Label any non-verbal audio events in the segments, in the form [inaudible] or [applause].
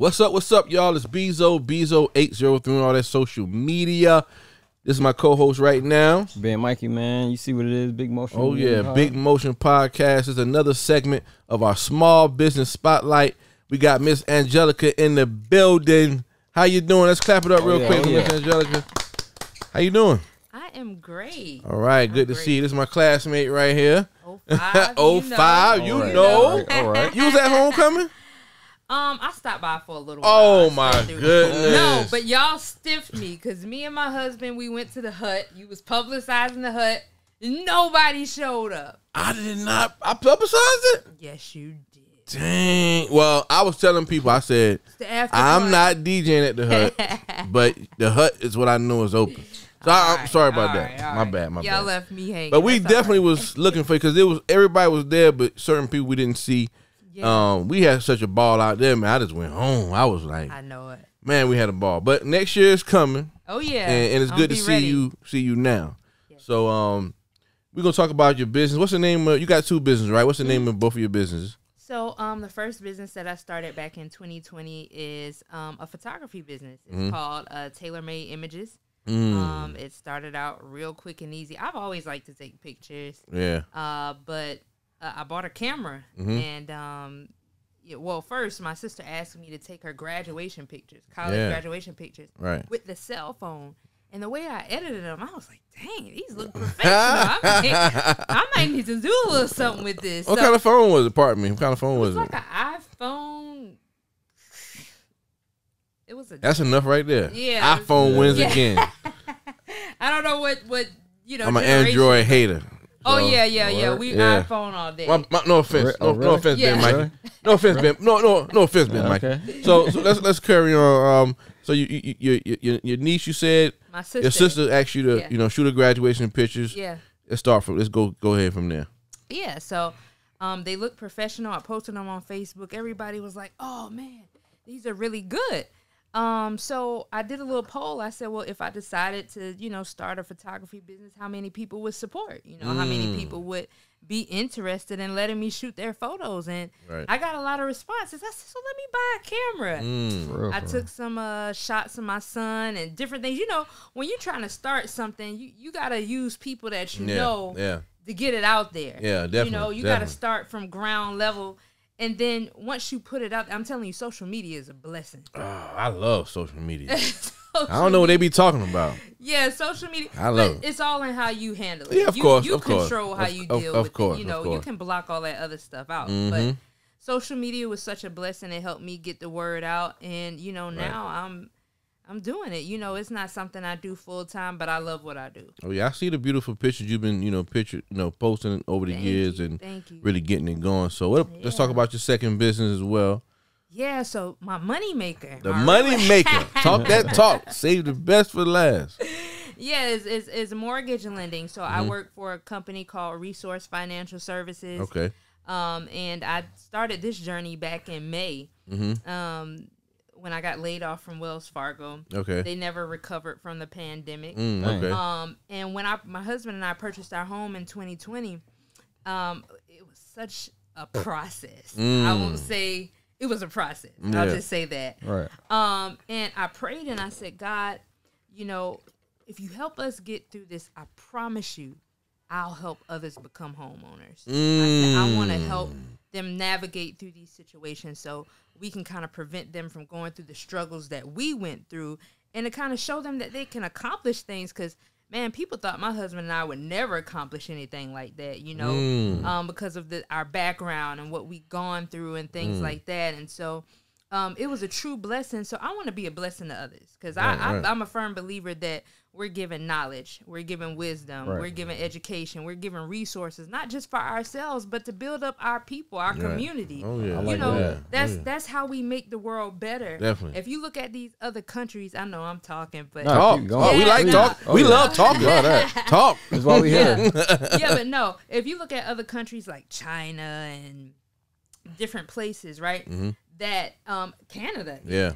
What's up? What's up, y'all? It's Bezo, Bezo803 on all that social media. This is my co-host right now. Ben Mikey, man, you see what it is, Big Motion. Oh yeah, huh? Big Motion Podcast is another segment of our small business spotlight. We got Miss Angelica in the building. How you doing? Let's clap it up Oh, real yeah, quick oh, for Miss. Angelica. How you doing? I am great. All right, good to great. see you. This is my classmate right here. Oh five. [laughs] Oh you know. five, you know. all right, all right. You was at homecoming? Um, I stopped by for a little. Oh, while. I my goodness. No, but y'all stiffed me because me and my husband we went to the hut. You was publicizing the hut. Nobody showed up. I did not. I publicized it. Yes, you did. Dang. Well, I was telling people. I said It's the after I'm not DJing at the hut, [laughs] but the hut is what I know is open. So I, right, sorry about that. right, my right. bad. My Y'all bad. left me hanging. But we That's definitely was looking for because it was everybody was there, but certain people we didn't see. Yeah, Um, we had such a ball out there, man. I just went home. I was like, I know it. man, we had a ball. But next year is coming, Oh yeah, and, and it's I'll good to see ready. you see you now. Yeah. So um, we're gonna talk about your business. What's the name of you got two businesses, right? What's the Mm-hmm. name of both of your businesses? So, um, the first business that I started back in 2020 is um, a photography business. It's Mhm. called uh, Taylor Made Images. Mm, Um, it started out real quick and easy. I've always liked to take pictures, yeah. uh, but uh, I bought a camera, Mhm. and um, yeah, well, first my sister asked me to take her graduation pictures, college Yeah. graduation pictures, Right. with the cell phone. And the way I edited them, I was like, "Dang, these look [laughs] professional. I, might, I might need to do a little something with this." What So- kind of phone was it? Pardon me. What kind of phone it was was it? like an iPhone. It was a. That's enough right there. Yeah. iPhone wins Yeah. again. [laughs] I don't know what what you know. I'm an Android hater. Oh So- yeah, yeah, yeah. We Yeah. iPhone all day. My- my- no offense. Re- No, oh, no offense, Yeah. Ben Mikey. Really? No offense, Ben. No, no, no offense, Ben Mikey. Okay. So, so let's let's carry on. Um, so you, you, you, you, your your niece, you said My sister. your sister asked you to Yeah. you know shoot a graduation pictures. Yeah, Let's start from. Let's go go ahead from there. yeah. So, um, they look professional. I posted them on Facebook. Everybody was like, "Oh man, these are really good." Um, so I did a little poll. I said, "Well, if I decided to, you know, start a photography business, how many people would support? You know, how many Mm. people would be interested in letting me shoot their photos?" And Right. I got a lot of responses. I said, "So let me buy a camera." Mm. Real, I took some uh, shots of my son and different things. You know, when you're trying to start something, you, you got to use people that you Yeah. know Yeah. to get it out there. Yeah, definitely. You know, you got to start from ground level. And then once you put it out, I'm telling you, social media is a blessing. Oh, I love social media. Social [laughs] I don't know what they be talking about. Yeah, social media. I love it. It's all in how you handle it. Yeah, of you, course, You of course. control how you of- deal of with course, it. You of know, you can block all that other stuff out. Mhm. But social media was such a blessing. It helped me get the word out, and you know, now I'm I'm doing it. You know, it's not something I do full time, but I love what I do. Oh yeah, I see the beautiful pictures you've been you know picture you know posting over the Thank years you, and thank you. really getting it going. So what, let's talk about your second business as well. Yeah, so my money maker. The money maker. [laughs] Talk that talk. Save the best for last. Yeah, is is is mortgage lending. So Mm-hmm. I work for a company called Resource Financial Services. Okay. Um, and I started this journey back in May. Mm-hmm. Um, when I got laid off from Wells Fargo, Okay. they never recovered from the pandemic. Mm, okay. Um, and when I, my husband and I purchased our home in 2020, um, it was such a process. I Mm. won't say it was a process. Yeah. I'll just say that. Right. Um, and I prayed and I said, God, you know, if you help us get through this, I promise you, I'll help others become homeowners. I, I want to help them navigate through these situations so we can kind of prevent them from going through the struggles that we went through and to kind of show them that they can accomplish things because man people thought my husband and i would never accomplish anything like that you know Mm. um, because of the our background and what we've gone through and things Mm. like that and so um, it was a true blessing. So I want to be a blessing to others because Right, I, right. I, I'm a firm believer that we're given knowledge, we're given wisdom, Right. we're given education, we're given resources, not just for ourselves, but to build up our people, our Right. community. Oh yeah. You like know, that. that's Oh, yeah. that's how we make the world better. Definitely. If you look at these other countries, I know I'm talking, but No, Talk. keep going. Oh, we Yeah, like no. talk. Oh, we yeah. love talking. Love that. Talk. [laughs] That's why we here. yeah, but no. If you look at other countries like China and different places, right? Mhm. That um Canada, Yeah.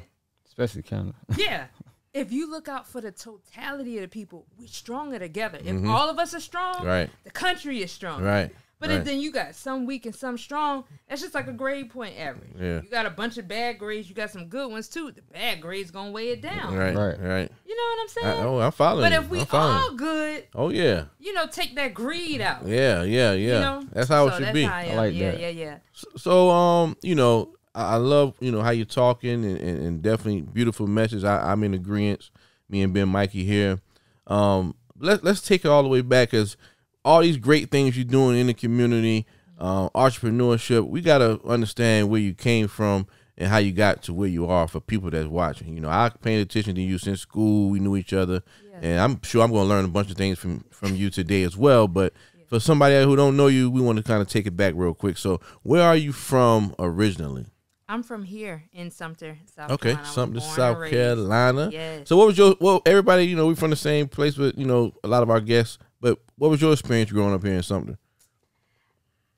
Especially Canada. yeah. If you look out for the totality of the people, we're stronger together. If Mhm. all of us are strong, Right. the country is strong. Right. But Right. if then you got some weak and some strong, that's just like a grade point average. Yeah. You got a bunch of bad grades, you got some good ones too. The bad grades gonna weigh it down. Right, right, Right. You know what I'm I, saying? oh, I'm following. but if we I'm all good, oh yeah, you know, take that greed out. yeah, yeah, yeah. You know, that's how it should that's be. how I, am. like yeah, that. yeah, yeah. So, um, you know, I, love you know how you're talking and, and, and definitely beautiful message. I, I'm in agreement. Me and Ben Mikey here. Um, let let's take it all the way back as all these great things you're doing in the community, uh, entrepreneurship. We gotta understand where you came from and how you got to where you are for people that's watching. You know, I paid attention to you since school. We knew each other, Yeah. and I'm sure I'm gonna learn a bunch of things from from you today as well. But for somebody who don't know you, we want to kind of take it back real quick. So, where are you from originally? I'm from here in Sumter, South Okay, Carolina. I was something to South. Carolina. Yes. So, what was your well? Everybody, you know, we're from the same place, but you know, a lot of our guests. But what was your experience growing up here in Sumter?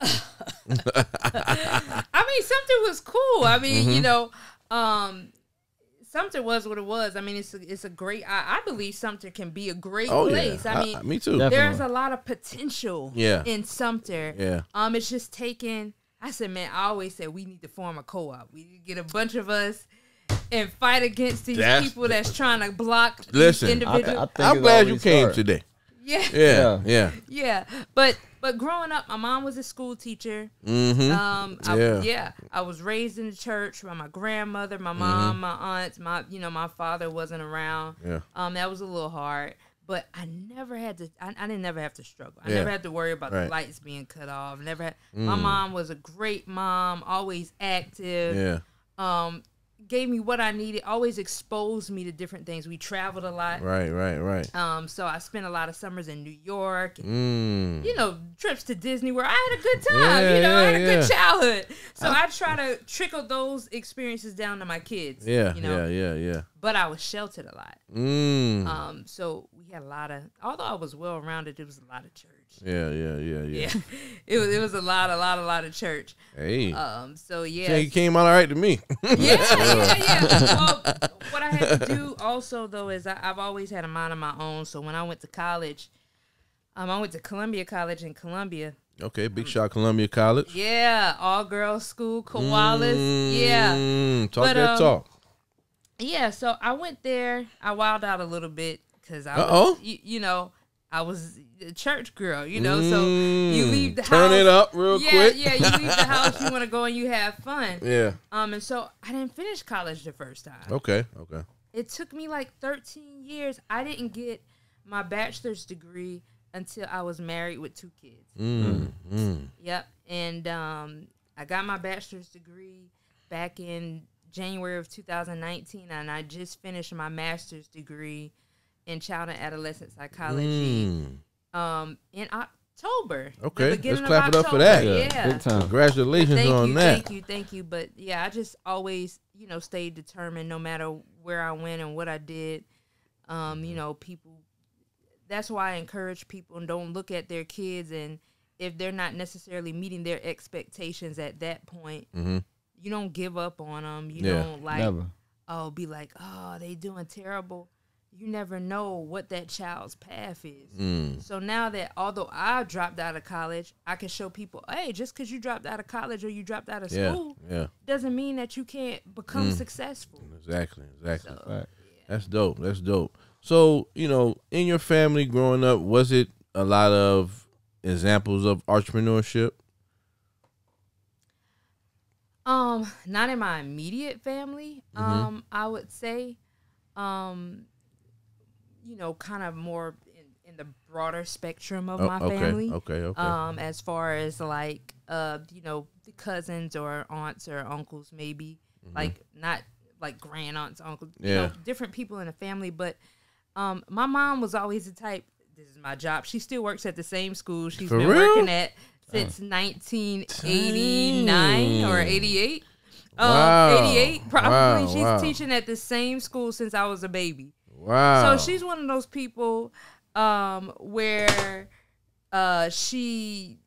[laughs] I mean, Sumter was cool. I mean, Mm-hmm. you know, um, Sumter was what it was. I mean, it's a, it's a great. I, I believe Sumter can be a great Oh place. yeah, I mean, me too. Definitely. there's a lot of potential. Yeah. in Sumter. Yeah. Um, it's just taking. I said, man, I always said we need to form a co-op. We need to get a bunch of us and fight against these That's- people that's trying to block these Listen, I- I, individuals. I think I'm glad you came start. today. yeah, Yeah, yeah. Yeah. yeah. But but growing up, my mom was a school teacher. Mm-hmm. Um, I, Yeah. yeah. I was raised in the church by my grandmother, my mom, my aunts, my you know my father wasn't around. Yeah. Um, that was a little hard, but I never had to. I, I didn't never have to struggle. I Yeah. never had to worry about Right. the lights being cut off. Never had. My Mm. mom was a great mom, always active. Yeah. Um, gave me what I needed. Always exposed me to different things. We traveled a lot. Right. Right. Right. Um, so I spent a lot of summers in New York. and Mm. you know, trips to Disney where I had a good time. Yeah, you know, I had a yeah, good childhood. So I try to trickle those experiences down to my kids. Yeah. You know, Yeah. Yeah. Yeah. but I was sheltered a lot. Mm. Um, so we had a lot of, although I was well rounded, it was a lot of church. yeah. Yeah. Yeah. Yeah. Yeah, [laughs] it was it was a lot, a lot, a lot of church. Hey. Um, so yeah. yeah, you came out all right to me. [laughs] [laughs] yeah, yeah, yeah. Well, what I had to do also though is I, I've always had a mind of my own. So when I went to college, um, I went to Columbia College in Columbia. okay. Big shot, Columbia College. Yeah, all girls school, Koalas. Yeah, Mm, talk But, that um, talk. yeah. So I went there. I wilded out a little bit because I, was, you, you know, I was a church girl. You know, so you Mm, leave the Turn house. it up real yeah, quick. yeah. You leave the house. You [laughs] want to go and you have fun. yeah. Um, and so I didn't finish college the first time. Okay. Okay. It took me like 13 years. I didn't get my bachelor's degree until I was married with two kids. Mm. Mm. Yep. And um, I got my bachelor's degree back in January of 2019, and I just finished my master's degree in child and adolescent psychology Mm. um, in October. Okay, let's beginning of clap it up for that. Yeah. Big time. Congratulations Thank on you, that. thank you, thank you. But yeah, I just always, you know, stayed determined no matter where I went and what I did. Um, you know, people that's why I encourage people and don't look at their kids and if they're not necessarily meeting their expectations at that point, Mhm. you don't give up on them. You Yeah. don't like Never. oh be like, "Oh, they doing terrible." You never know what that child's path is. Mm. So now that although I dropped out of college, I can show people, hey, just because you dropped out of college or you dropped out of Yeah. school Yeah. doesn't mean that you can't become successful. Exactly. Exactly. So, Right. That's dope. That's dope. So, you know, in your family growing up, was it a lot of examples of entrepreneurship? um, not in my immediate family. Mm-hmm. Um, I would say, um, you know, kind of more in, in the broader spectrum of Oh, my okay. family. Okay. Okay. Um, as far as like, uh, you know, the cousins or aunts or uncles, maybe like not like grand aunts, uncles, you know, Mm-hmm. Yeah. different people in the family. But um, my mom was always the type. This is my job. She still works at the same school she's For been real? working at since 1989 or 88. Um, Wow. 88 probably. Wow, she's wow. teaching at the same school since I was a baby. Wow. So she's one of those people um, where uh, she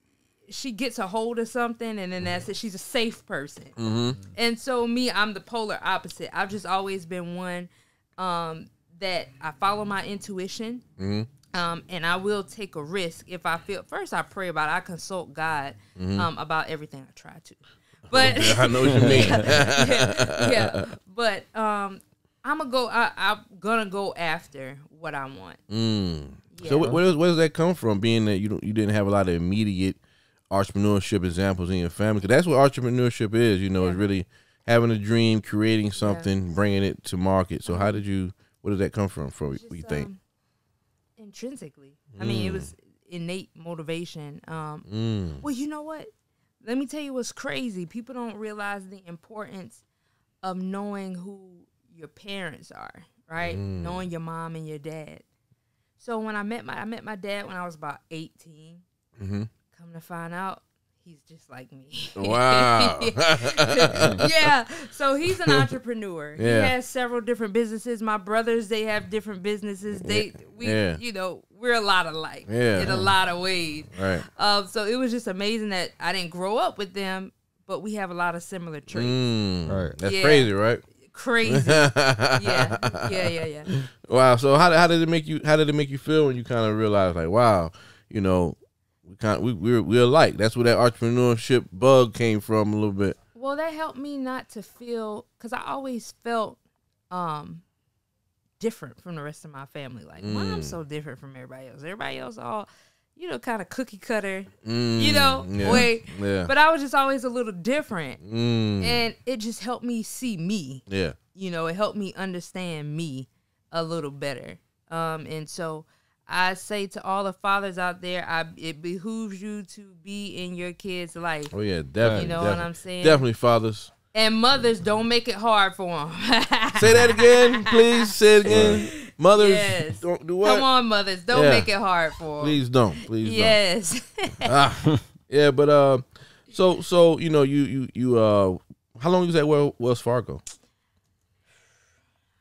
she gets a hold of something and then that's it. She's a safe person. Mm-hmm. And so me, I'm the polar opposite. I've just always been one um, that I follow my intuition. Mm-hmm. Um, and I will take a risk if I feel. First, I pray about. it. I consult God um, about everything I try to. But I know what you [laughs] mean. yeah, yeah. [laughs] But um, I'm gonna go. I, I'm gonna go after what I want. Mm. Yeah. So wh- where does, where does that come from? Being that you don't, you didn't have a lot of immediate entrepreneurship examples in your family, 'Cause that's what entrepreneurship is. You know, is really having a dream, creating something, bringing it to market. So how did you? Where did that come from? For Just, what you think? um, intrinsically. I mean, it was innate motivation. Um, Mm. Well, you know what? Let me tell you what's crazy. People don't realize the importance of knowing who your parents are, right? Mm. Knowing your mom and your dad. So when I met my I met my dad when I was about 18. Mhm. Come to find out, he's just like me. [laughs] Wow. [laughs] yeah. So he's an [laughs] entrepreneur. Yeah. He has several different businesses. My brothers, they have different businesses. They we Yeah. you know, we're a lot alike Yeah. in a lot of ways. right. Um, so it was just amazing that I didn't grow up with them, but we have a lot of similar traits. Mm. Right. That's Yeah. crazy, right? Crazy. yeah. Yeah, yeah, yeah. Wow. So how, how did it make you? How did it make you feel when you kind of realized, like, wow, you know, we kind we we're we're alike. That's where that entrepreneurship bug came from a little bit. Well, that helped me not to feel because I always felt um different from the rest of my family. Like, Mm. mom's so different from everybody else. Everybody else all, you know, kind of cookie cutter, Mm, you know, yeah, way. Yeah. But I was just always a little different, Mm, and it just helped me see me. yeah. you know, it helped me understand me a little better. Um, and so I say to all the fathers out there, I it behooves you to be in your kids' life. Oh yeah, definitely. You know what. I'm saying? Definitely, fathers. And mothers, don't make it hard for them. [laughs] Say that again, please. Say it again. Mothers, Yes. don't do what? Come on, mothers, don't Yeah. make it hard for them. Please don't. Please don't. Yes. [laughs] Ah, yeah, but uh, so so you know you you you uh, how long was that Wel- Wells Fargo?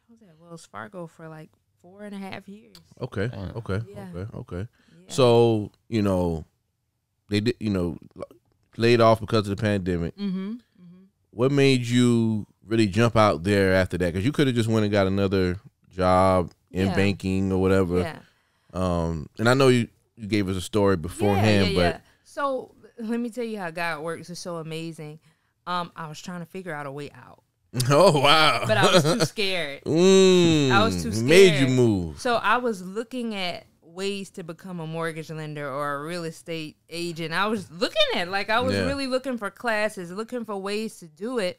I was at Wells Fargo for like four and a half years. Okay, Damn. okay, Yeah. okay, okay. Yeah. So you know, they did you know laid off because of the pandemic. mm-hmm. What made you really jump out there after that? Because you could have just went and got another job in Yeah. banking or whatever. Yeah. Um, and I know you you gave us a story beforehand, but so let me tell you how God works. It's so amazing. Um, I was trying to figure out a way out, [laughs] oh wow, but I was too [laughs] scared. mm, I was too it Made you move. So I was looking at ways to become a mortgage lender or a real estate agent. I was looking at like I was Yeah. really looking for classes, looking for ways to do it,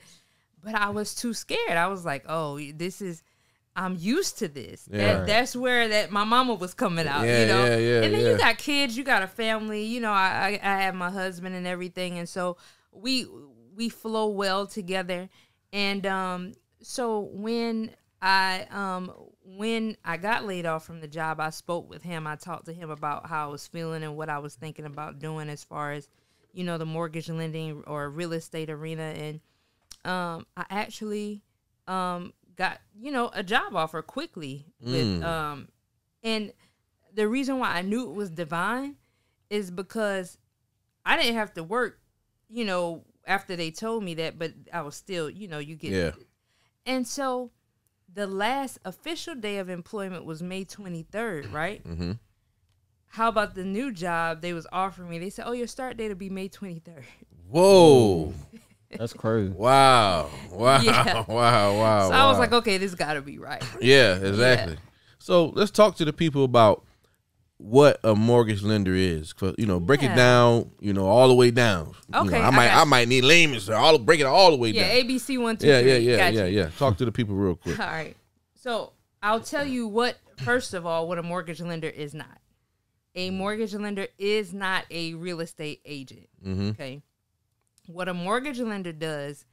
but I was too scared. I was like, "Oh, this is I'm used to this." Yeah. That, that's where that my mama was coming out, Yeah, you know. yeah, yeah, and then you got kids, you got a family, you know, I, I I have my husband and everything and so we we flow well together. And um so when I um when I got laid off from the job, I spoke with him. I talked to him about how I was feeling and what I was thinking about doing as far as, you know, the mortgage lending or real estate arena. And um, I actually um, got, you know, a job offer quickly with um, and the reason why I knew it was divine is because I didn't have to work, you know, after they told me that, but I was still, you know, you get Yeah. and so the last official day of employment was May 23rd, right? Mm-hmm. How about the new job they was offering me? They said, "Oh, your start date will be May 23rd." Whoa. [laughs] That's crazy. Wow. Wow. Yeah. [laughs] Wow. Wow. so I was like, "Okay, this got to be right." Yeah, exactly. So let's talk to the people about what a mortgage lender is. 'Cause, you know, break it down. You know, all the way down. You know, Okay, I I might, I, you. might need layman's. All break it all the way Yeah, down. ABC one two Yeah, three. yeah, yeah, Got yeah, yeah. Talk to the people real [laughs] quick. All right. So I'll tell you what. First of all, what a mortgage lender is not. A mortgage lender is not a real estate agent. Mm-hmm. Okay. What a mortgage lender does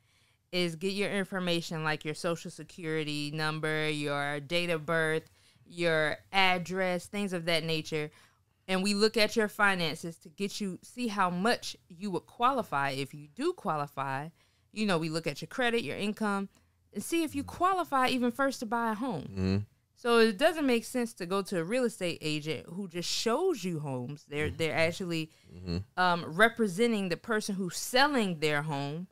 is get your information like your social security number, your date of birth, your address, things of that nature. And we look at your finances to get you see how much you would qualify if you do qualify. You know, we look at your credit, your income, and see if you qualify even first to buy a home. Mm-hmm. So it doesn't make sense to go to a real estate agent who just shows you homes. They're they're actually um, representing the person who's selling their home,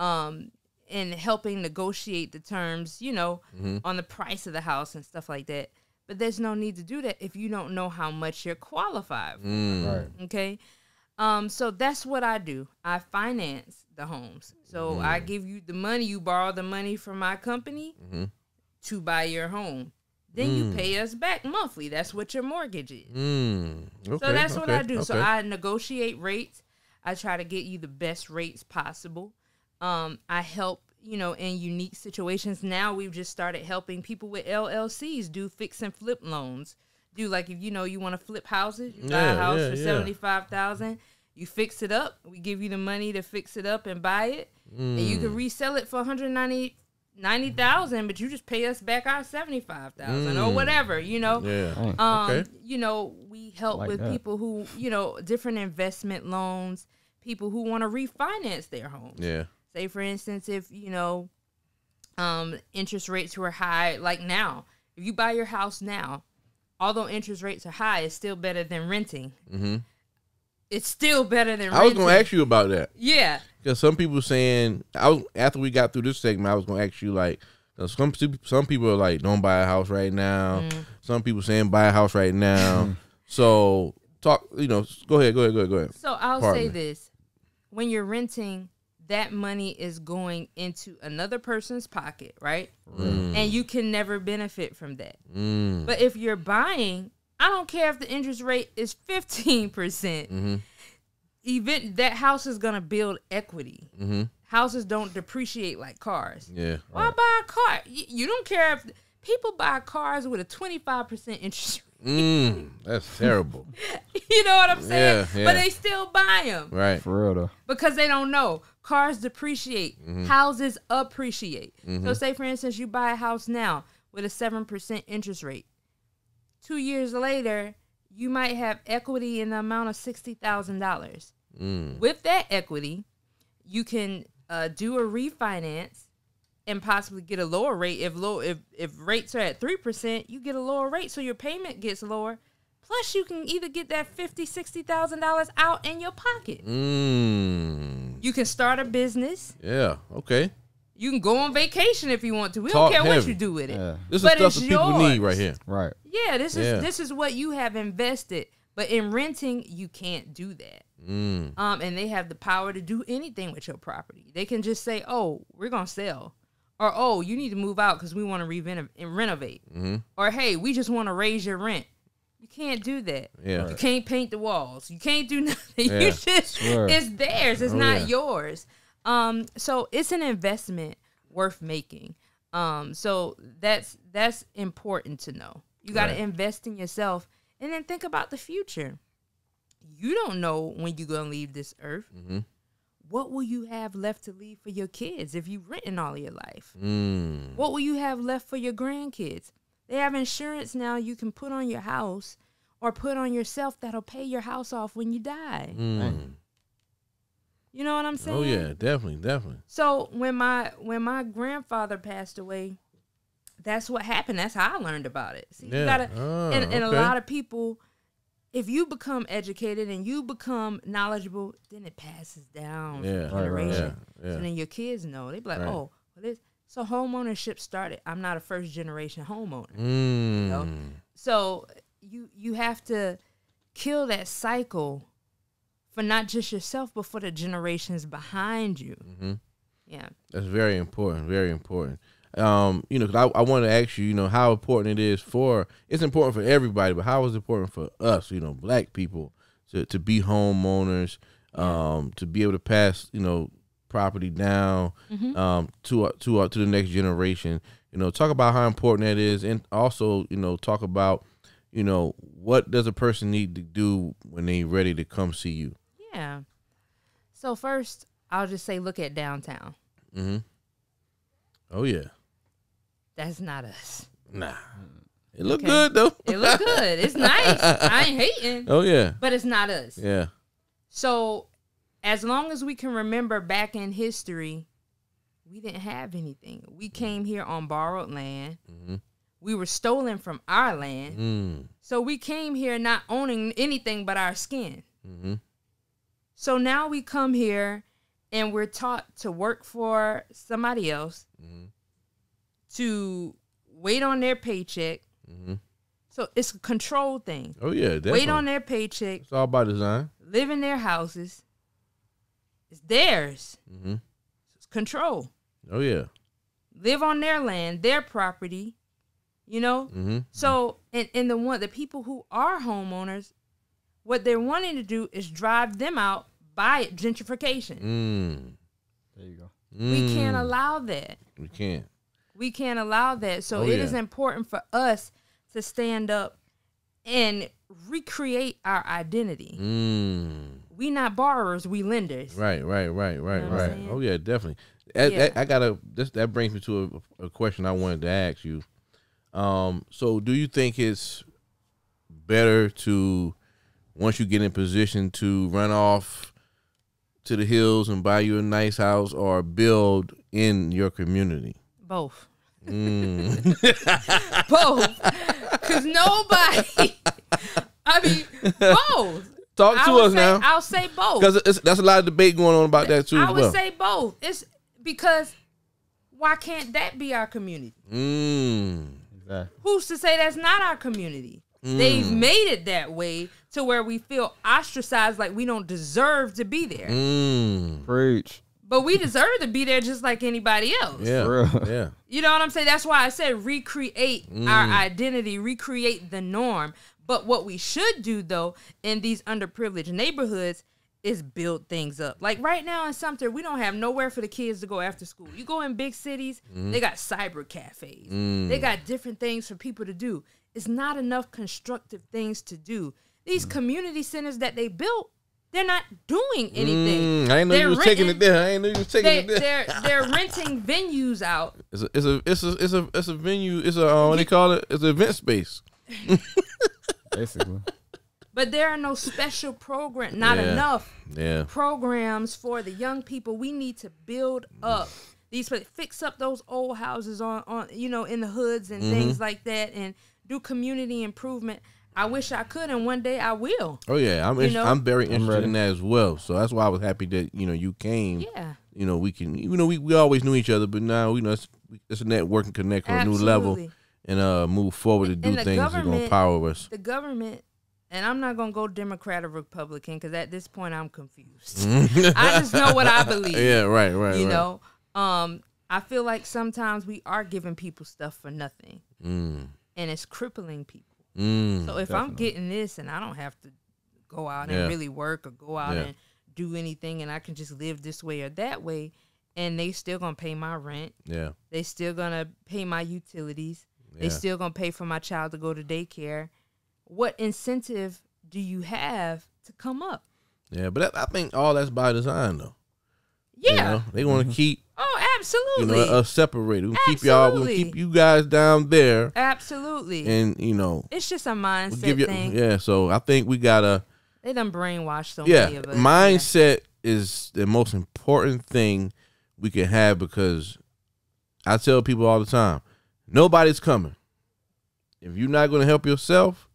um, and helping negotiate the terms, you know, on the price of the house and stuff like that. But there's no need to do that if you don't know how much you're qualified for. Mm. Right. Okay. Um, so that's what I do. I finance the homes. So I give you the money, you borrow the money from my company Mhm. to buy your home. Then you pay us back monthly. That's what your mortgage is. Mm. Okay. So that's what I okay, do. So. I negotiate rates. I try to get you the best rates possible. Um, I help, you know, in unique situations. Now we've just started helping people with LLCs do fix and flip loans. Do like if you know you want to flip houses, you buy a house yeah, for yeah. seventy five thousand. You fix it up. We give you the money to fix it up and buy it, and you Mm. can resell it for one hundred ninety. 90,000 but you just pay us back our 75,000 or Mm. whatever you know Yeah. Um, Okay. you know, we help Like with that. people who, you know, different investment loans, people who want to refinance their homes. Yeah. Say for instance, if, you know, um, interest rates were high, like now, if you buy your house now, although interest rates are high, it's still better than renting. hmm It's still better than renting. I was gonna ask you about that Yeah. because some people saying I was after we got through this segment, I was gonna ask you like 'cause some some people are like don't buy a house right now. Mm. Some people saying buy a house right now. [laughs] so talk, you know, go ahead, go ahead, go ahead, go ahead. So I'll Pardon say me. this: when you're renting, that money is going into another person's pocket, right? And you can never benefit from that. Mm. But if you're buying, I don't care if the interest rate is fifteen percent. Mhm. Event that house is gonna build equity. Mm-hmm. Houses don't depreciate like cars. Yeah. Why buy a car? You, you don't care if people buy cars with a twenty five percent interest. rate. Mm, that's terrible. [laughs] you know what I'm saying? Yeah, yeah. But they still buy them right. For real though. because they don't know. Cars depreciate, Mm-hmm. houses appreciate. So, say for instance, you buy a house now with a 7% interest rate. Two years later, you might have equity in the amount of $60,000. Mm. With that equity, you can uh, do a refinance and possibly get a lower rate. If low, if if rates are at three percent, you get a lower rate, so your payment gets lower. Plus, you can either get that fifty, sixty thousand dollars out in your pocket. Mm. You can start a business. Yeah. Okay. You can go on vacation if you want to. We Talk don't care what you do with it. Yeah. This But is it's stuff that people need right here. Right. Yeah, this is Yeah. this is what you have invested. But in renting, you can't do that. Mm. Um, and they have the power to do anything with your property. They can just say, "Oh, we're gonna sell," or "Oh, you need to move out because we want to re- renovate," Mhm. or "Hey, we just want to raise your rent." You can't do that. Yeah. You can't paint the walls. You can't do [laughs] nothing. Yeah. You [laughs] just Swear. it's theirs. It's Oh, not yeah. yours. Um, so it's an investment worth making. Um, so that's that's important to know. You got to Right. invest in yourself, and then think about the future. You don't know when you're gonna leave this earth. Mm-hmm. What will you have left to leave for your kids if you've written all your life? Mm. What will you have left for your grandkids? They have insurance now you can put on your house or put on yourself that'll pay your house off when you die. Mm. You know what I'm saying? Oh yeah, definitely, definitely. So when my when my grandfather passed away, that's what happened. That's how I learned about it. See, you Yeah. gotta Ah, and, and a lot of people if you become educated and you become knowledgeable, then it passes down from Yeah, right, generation. right, yeah, yeah. So then your kids know. They be like, Right. oh, well, this. So homeownership started. I'm not a first generation homeowner. Mm. know? So you you have to kill that cycle for not just yourself, but for the generations behind you. Mhm. Yeah. That's very important. Very important. Um, you know, 'cause I, I want to ask you, you know, how important it is for. It's important for everybody, but how is it important for us, you know, black people, to to be homeowners, um, to be able to pass, you know, property down, Mm-hmm. um, to to uh, to the next generation. You know, talk about how important that is, and also, you know, talk about, you know, what does a person need to do when they're ready to come see you. Yeah. So first, I'll just say, look at downtown. Mm-hmm. Oh yeah, That's not us. nah, it look Okay. good though. It look good. It's nice. I ain't [laughs] hating, Oh yeah, but it's not us. yeah. So, as long as we can remember back in history, we didn't have anything. We came here on borrowed land. Mhm. We were stolen from our land. Mm. So we came here not owning anything but our skin. Mm-hmm. So now we come here and we're taught to work for somebody else, Mhm. to wait on their paycheck, Mm-hmm. So it's a control thing. Oh yeah, definitely. Wait on their paycheck, It's all by design. live in their houses. It's theirs. hmm It's control. Oh yeah. Live on their land, their property. You know? hmm So and, and the one the people who are homeowners, what they're wanting to do is drive them out by gentrification. Mm. There you go. We can't Mm. allow that. We can't. We can't allow that. So Oh, it is yeah. important for us to stand up and recreate our identity. Mm. We not borrowers, we lenders. Right, right, right, right, know right. Oh yeah, definitely. That, Yeah. I gotta. This, that brings me to a, a question I wanted to ask you. Um, so do you think it's better to once you get in position to run off to the hills and buy you a nice house or build in your community? Both. Mm. [laughs] Both. Because nobody, [laughs] I mean, both. Talk I to us say, now, I'll say both. because that's a lot of debate going on about that too I would well. say both. It's because why can't that be our community? mm. Exactly. Who's to say that's not our community? They've made it that way to where we feel ostracized, like we don't deserve to be there. Mm. Preach. But we deserve to be there just like anybody else. Yeah, For real. yeah. You know what I'm saying? That's why I said recreate Mm. our identity, recreate the norm. But what we should do though in these underprivileged neighborhoods is build things up. Like right now in Sumter, we don't have nowhere for the kids to go after school. You go in big cities, Mm-hmm. they got cyber cafes. Mm. They got different things for people to do. It's not enough constructive things to do. Mm. These community centers that they built, they're not doing anything. Mm, I ain't know They're you was taking it renting- there. I ain't know you was taking They, it there. they're [laughs] they're renting venues out It's a, it's a, it's a, it's a, it's a venue. It's a, uh, what they call it? It's an event space. [laughs] Basically. But there are no special program, not Yeah. enough Yeah. programs for the young people. We need to build up these, fix up those old houses on, on you know, in the hoods and Mm-hmm. things like that, and do community improvement. I wish I could, and one day I will. Oh yeah. I'm, You in- know? I'm very interested ready. in that as well. So that's why I was happy that you know you came. Yeah, You know we can. You know we, we always knew each other, but now you know it's, it's a network and connect on a new level absolutely. And uh move forward to do And the things that's gonna government- empower us. The government, and I'm not gonna go Democrat or Republican because at this point I'm confused. [laughs] I just know what I believe. Yeah. Right. Right. you right. know um i feel like sometimes we are giving people stuff for nothing Mm, and it's crippling people mm, so if i'm getting this and i don't have to go out and Yeah. really work or go out Yeah. and do anything and i can just live this way or that way and they still gonna pay my rent yeah. they still gonna pay my utilities they Yeah. still gonna pay for my child to go to daycare what incentive do you have to come up Yeah. But that, I think all that's by design though. You yeah know? They want to mm-hmm. keep oh absolutely. you absolutely know us separated. We keep y'all. We keep you guys down there, absolutely and you know It's just a we mindset give you. thing. Yeah. So I think we gotta. They done brainwashed so yeah, many of us. mindset is the most important thing we can have because I tell people all the time, nobody's coming. If you're not going to help yourself,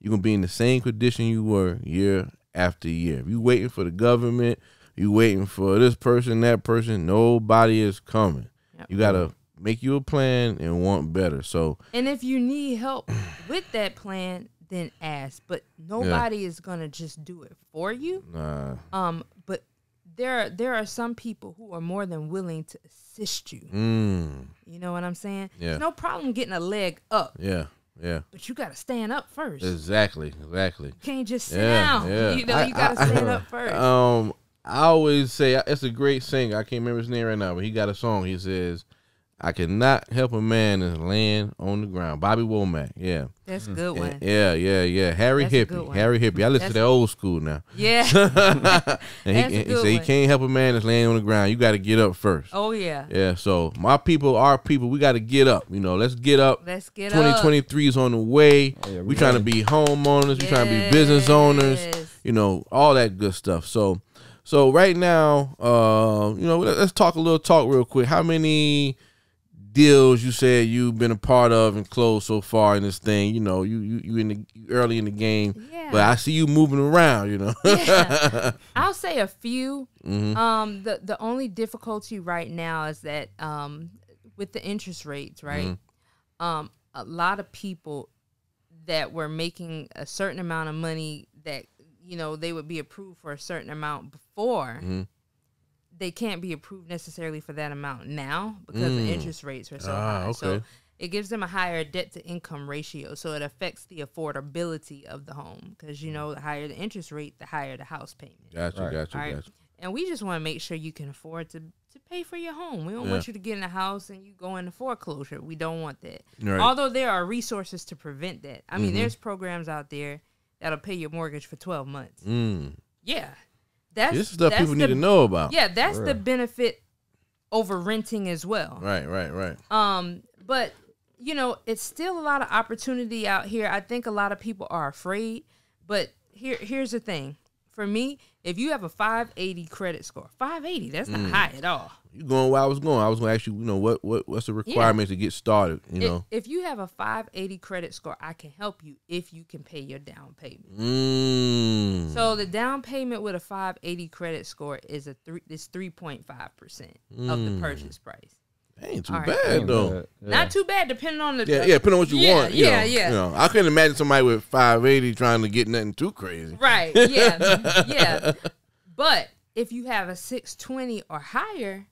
you're going to be in the same condition you were year after year. If you're waiting for the government, you waiting for this person, that person, nobody is coming. Yep. You got to make you a plan and want better. So, And if you need help [clears throat] with that plan, then ask. But nobody is gonna just do it for you. nah, Um, but there there are some people who are more than willing to assist you. mm, You know what I'm saying? Yeah. There's no problem getting a leg up, yeah, yeah, but you gotta stand up first. You exactly, exactly. can't just sit Yeah, down. yeah. [laughs] You know, I- you gotta I- stand [laughs] up first. Um, I always say it's a great singer. I can't remember his name right now, but he got a song. He says, "I cannot help a man that's laying on the ground." Bobby Womack, yeah, That's a good one. yeah, yeah, yeah. Harry That's a good Hippie, one. Harry Hippie. I listen That's- to that old school now. [laughs] Yeah. [laughs] and he, That's a he said he can't help a man that's laying on the ground. You got to get up first. oh yeah. Yeah, so my people, our people, we got to get up. You know, let's get up. Let's get up. 2023 is on the way. Oh, yeah, we we trying to be homeowners. We trying to be business owners. You know, all that good stuff. So, so right now, uh, you know, let's talk a little talk real quick. How many deals you said you've been a part of and closed so far in this thing? You know, you you, you in the early in the game, Yeah. but I see you moving around. You know, Yeah. [laughs] I'll say a few. Mhm. Um, the the only difficulty right now is that um, with the interest rates, right? Mm-hmm. Um, a lot of people that were making a certain amount of money that you know they would be approved for a certain amount before Mm-hmm. They can't be approved necessarily for that amount now because the interest rates are so Ah, high so it gives them a higher debt to income ratio so it affects the affordability of the home because you know the higher the interest rate the higher the house payment Gotcha, Right. gotcha, all right gotcha. and we just want to make sure you can afford to to pay for your home we don't Yeah. want you to get in a house and you go into foreclosure we don't want that Right. Mm-hmm. although there are resources to prevent that i mean there's programs out there that'll pay your mortgage for 12 months Mm. yeah that's This is stuff that's people the- need to know about. yeah that's the benefit over renting as well Right, right, right. um, but you know, it's still a lot of opportunity out here. I think a lot of people are afraid, but here here's the thing. For me, if you have a 580 credit score, 580, that's Mm. not high at all. You going where I was going? I was going to ask you. You know what? What? What's the requirements to get started? You If- know. if, you have a 580 credit score, I can help you if you can pay your down payment. Mm. So the down payment with a 580 credit score is a three is 3.5 percent of Mm. the purchase price. Ain't too all right. bad Ain't though. bad. Yeah. Not too bad, depending on the Yeah, yeah. Depending on what you Yeah, want. You yeah, know, yeah. You know, I couldn't imagine somebody with five eighty trying to get nothing too crazy. Right. Yeah. [laughs] yeah. But if you have a 620 or higher,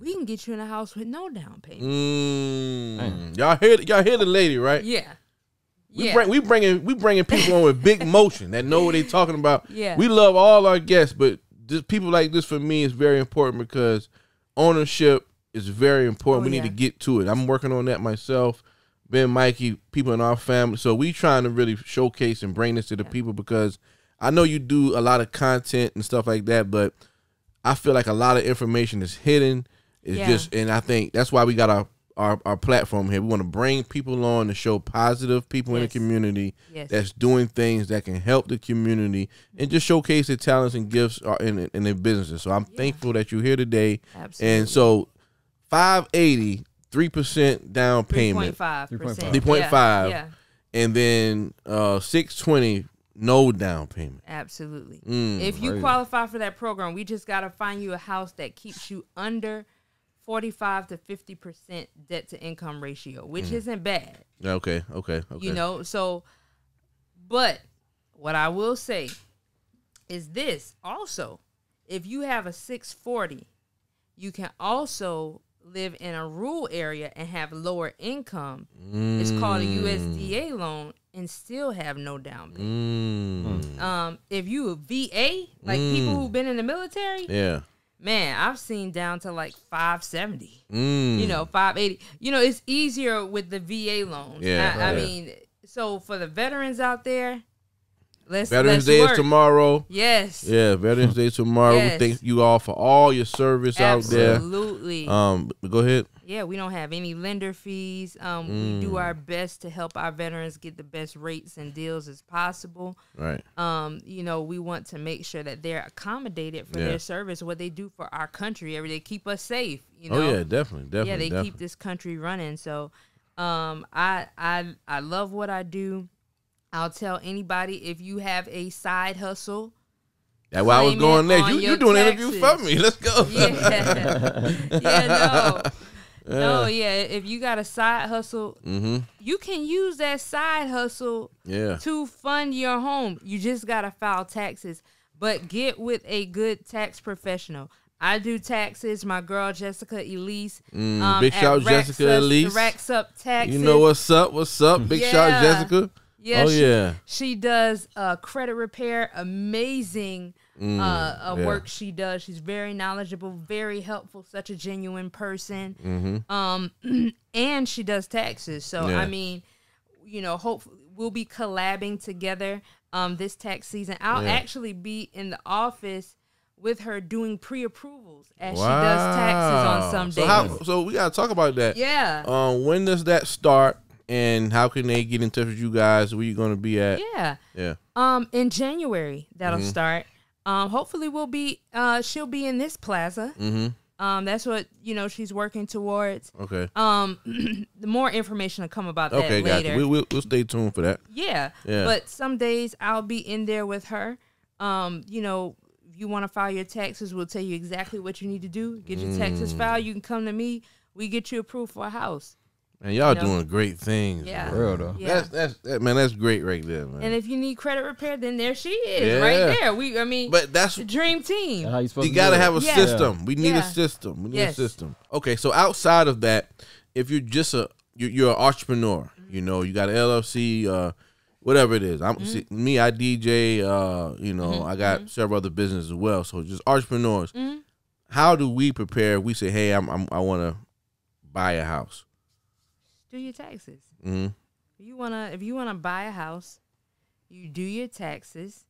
we can get you in a house with no down payment. Mm. Y'all hear? Y'all hear the lady, right? Yeah. We yeah. bring we bringing we bringing people on with big motion that know what they're talking about. [laughs] Yeah. We love all our guests, but just people like this for me is very important because ownership is very important. Oh, we need yeah. to get to it. I'm working on that myself. Ben, Mikey, people in our family. So we trying to really showcase and bring this to the people because I know you do a lot of content and stuff like that, but I feel like a lot of information is hidden. It's Yeah. just, and I think that's why we got our our, our platform here. We want to bring people on to show positive people in the community Yes. that's doing things that can help the community and just showcase their talents and gifts uh, in, in their businesses. So I'm thankful that you're here today. Absolutely. And so 580, 3% down payment, 3.5 percent. 3.5. Yeah, and then uh 620, no down payment. absolutely. Mm, if you crazy. qualify for that program, we just got to find you a house that keeps you under 45 to 50 percent debt to income ratio, which Mm. isn't bad. Okay, okay, okay. you know so but what i will say is this also if you have a 640 you can also live in a rural area and have lower income it's called a usda loan and still have no down payment Mm, um if you a va like people who've been in the military yeah. man i've seen down to like 570 Mm. you know, five eighty. You know, it's easier with the VA loans. Yeah, I, I yeah. mean, so for the veterans out there, let's Veterans let's Day work. is tomorrow. Yes, Yeah, Veterans Day tomorrow. Yes. We thank you all for all your service out there. absolutely. Um, go ahead. yeah, we don't have any lender fees. Um, we Mm. do our best to help our veterans get the best rates and deals as possible. Right. Um, you know, we want to make sure that they're accommodated for Yeah. their service, what they do for our country every day, keep us safe. You know, oh yeah, definitely, definitely. yeah, they definitely. keep this country running. So, um, I I I love what I do. I'll tell anybody if you have a side hustle. That's why I was going next. You you doing an interview for me? [laughs] Let's go. Yeah, [laughs] yeah, no, no, yeah. If you got a side hustle, Mm-hmm. you can use that side hustle Yeah. to fund your home. You just gotta file taxes, but get with a good tax professional. I do taxes. My girl Jessica Elise. Mm, um, big shout Jessica Elise. Racks up taxes. You know what's up? What's up? Big shout Yeah. Jessica. Yeah, oh she, yeah. She does uh, credit repair. Amazing uh, uh, yeah. work she does. She's very knowledgeable, very helpful. Such a genuine person. Mm-hmm. Um, [clears throat] and she does taxes. So Yeah. I mean, you know, hope we'll be collabing together um this tax season. I'll Yeah. actually be in the office with her doing pre-approvals as she does taxes on some so days. How, so we gotta talk about that. yeah. Um, when does that start? And how can they get in touch with you guys? Where you gonna be at? yeah. Yeah. Um, in January that'll Mm-hmm. start. Um, hopefully we'll be. Uh, she'll be in this plaza. Mm-hmm. Um, that's what you know she's working towards. Okay. Um, [clears throat] the more information will come about that Okay, later. gotcha. We, we'll, we'll stay tuned for that. yeah. Yeah. But some days I'll be in there with her. Um, you know, if you want to file your taxes, we'll tell you exactly what you need to do. Get your Mm. taxes filed. You can come to me. We get you approved for a house. And y'all You know? doing great things. Yeah. man. For real though. Yeah. That's that's that, man. That's great right there, man. and if you need credit repair, then there she is, Yeah. right there. We, I mean, but that's the dream team. How you supposed you gotta have a Yeah. system. We need Yeah. a system. We need Yes. a system. Okay, so outside of that, if you're just a you're, you're an entrepreneur, you know, you got an LLC, uh, whatever it is. I'm Mm-hmm. see, me. I DJ. Uh, you know, I got several other businesses as well. So just entrepreneurs. Mhm. How do we prepare? We say, hey, I'm, I'm I want to buy a house. Do your taxes. hmm If you wanna, if you wanna buy a house, you do your taxes,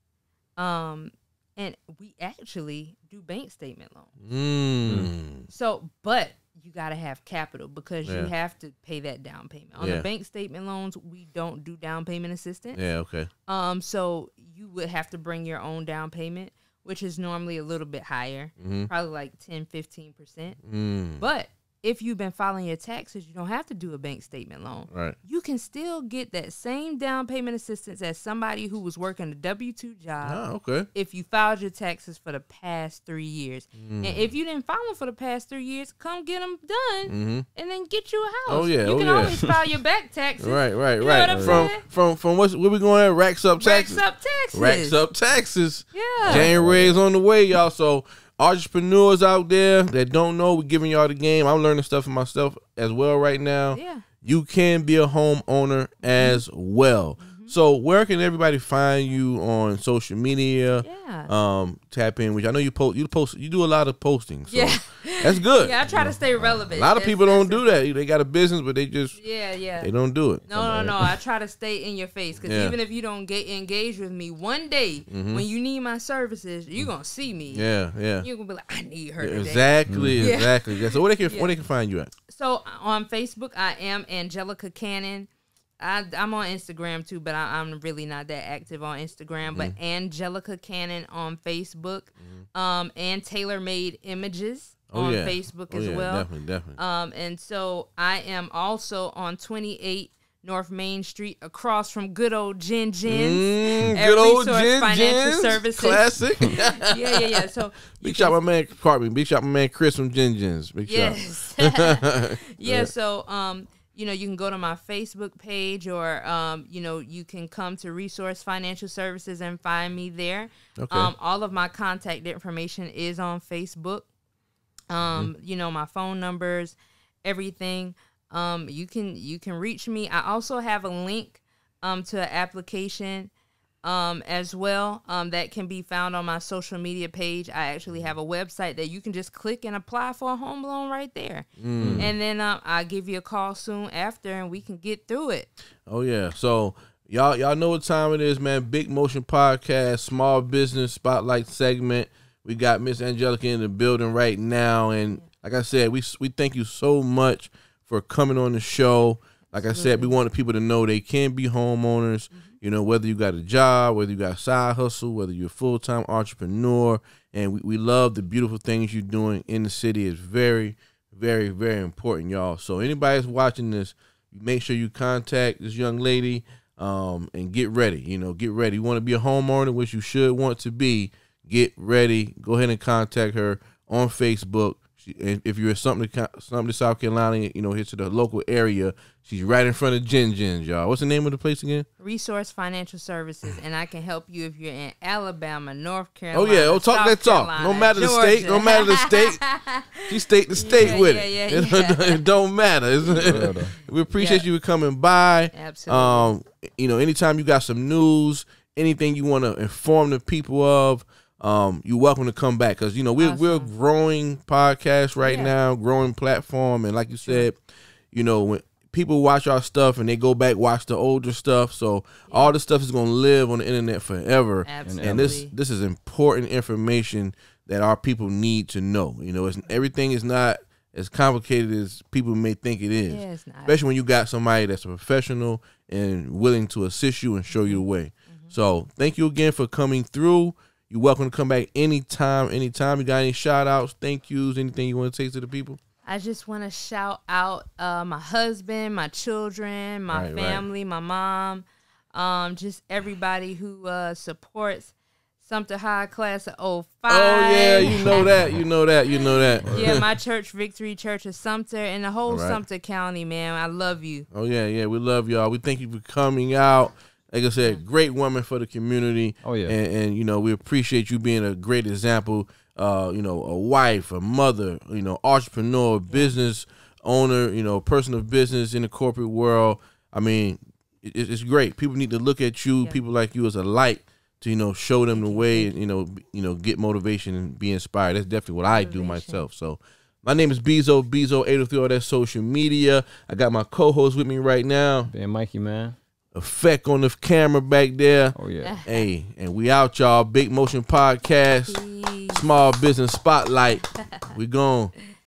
um, and we actually do bank statement loans. Mm. So, but you got to have capital because Yeah. you have to pay that down payment. On Yeah. the bank statement loans, we don't do down payment assistance. Yeah. Okay. Um, so you would have to bring your own down payment, which is normally a little bit higher, Mhm. probably like 10, 15%. Mm. But if you've been filing your taxes, you don't have to do a bank statement loan. Right. You can still get that same down payment assistance as somebody who was working a W 2 job Ah, okay. if you filed your taxes for the past three years. Mm. And if you didn't file them for the past three years, come get them done Mm-hmm. and then get you a house. Oh, yeah, you oh, can yeah. always file your back [laughs] taxes. Right. Right. You know right. I'm from from from what's where we going at? Racks up taxes. Racks up taxes. Racks up taxes. Yeah. January is on the way, y'all. So entrepreneurs out there that don't know, we're giving y'all the game. I'm learning stuff for myself as well right now. Yeah. You can be a homeowner as well. Mm-hmm. So where can everybody find you on social media? Yeah. Um, tap in, which I know you post. You post. You do a lot of posting. So Yeah. that's good. yeah, I try to stay relevant. a lot of That's- people don't do that. They got a business, but they just. Yeah, yeah. they don't do it. No, no, no. I try to stay in your face because Yeah. even if you don't get engaged with me, one day when you need my services, you're gonna see me. Mm-hmm. Yeah, yeah. You're gonna be like, I need her today. Exactly, exactly. Yeah. So where they can [laughs] Yeah. where they can find you at? So on Facebook, I am Angelica Cannon. I, I'm on Instagram too, but I, I'm really not that active on Instagram. But Mm-hmm. Angelica Cannon on Facebook, um, and Taylor Made Images Oh on yeah, Facebook Oh, as yeah, well. Definitely, definitely. Um, and so I am also on 28 North Main Street, across from good old Gin Gins. Mm, good old Gin Financial Gins, Services. classic. [laughs] yeah, yeah, yeah. So [laughs] Big shout my man Cartman. Big shout my man Chris from Gin Gins. Big Yes. [laughs] shout. yeah, so um, you know, you can go to my Facebook page or um, you know, you can come to Resource Financial Services and find me there. Okay. Um, all of my contact information is on Facebook. Um, Mm-hmm. you know, my phone numbers, everything. Um, you can you can reach me. I also have a link um to an application um as well um that can be found on my social media page i actually have a website that you can just click and apply for a home loan right there Mm. and then uh, i'll give you a call soon after and we can get through it Oh yeah. So y'all y'all know what time it is, man. Big Motion Podcast, small business spotlight segment. We got Miss Angelica in the building right now, and like I said, we we thank you so much for coming on the show. Like I said, we wanted people to know they can be homeowners. You know, whether you got a job, whether you got a side hustle, whether you're a full time entrepreneur, and we, we love the beautiful things you're doing in the city. is very, very, very important, y'all. So anybody that's watching this, make sure you contact this young lady um, and get ready. You know, get ready. You want to be a homeowner, which you should want to be. Get ready. Go ahead and contact her on Facebook. She, if you're something to, something to South Carolina, you know, here to the local area, she's right in front of Gin Gins, y'all. What's the name of the place again? resource financial services and i can help you if you're in alabama north Carolina. Oh carolina yeah, oh talk South that talk. Carolina, No matter the state, no matter the state. [laughs] She state to state Yeah, with yeah, it. yeah, [laughs] it, yeah. [laughs] it don't matter. real, we appreciate Yeah. you coming by. Absolutely. Um, you know, anytime you got some news, anything you want to inform the people of, um, you're welcome to come back because you know we're we're a growing podcast right Yeah. now, growing platform, and like you said, you know when people watch our stuff and they go back watch the older stuff, so all the stuff is gonna live on the internet forever. Absolutely. And this this is important information that our people need to know. You know, it's everything is not as complicated as people may think it is. Yeah. Especially when you got somebody that's a professional and willing to assist you and show you the way. So thank you again for coming through. You're welcome to come back anytime, anytime. You got any shout outs, thank yous, anything you want to say to the people? I just want to shout out uh, my husband, my children, my Right, right. family, my mom, um, just everybody who uh, supports Sumter High class of 05. Oh yeah, you know that. You know that. You know that. [laughs] yeah, my church, Victory Church of Sumter, and the whole right. Sumter County, man. I love you. Oh yeah, yeah. We love y'all. We thank you for coming out. Like I said, great woman for the community. Oh, yeah. and, and you know we appreciate you being a great example. Uh, you know, a wife, a mother, you know, entrepreneur, business owner, you know, person of business in the corporate world. I mean, it, it's great. People need to look at you, Yeah. people like you, as a light to you know show them the way and you know you know get motivation and be inspired. That's definitely what I do myself. So. My name is Bezo, Bezo803, all that social media. I got my co-host with me right now. Ben Mikey, man. Effect on the camera back there. Oh yeah. Hey, and we out, y'all. Big Motion Podcast, Peace. Small Business Spotlight. [laughs] We gone.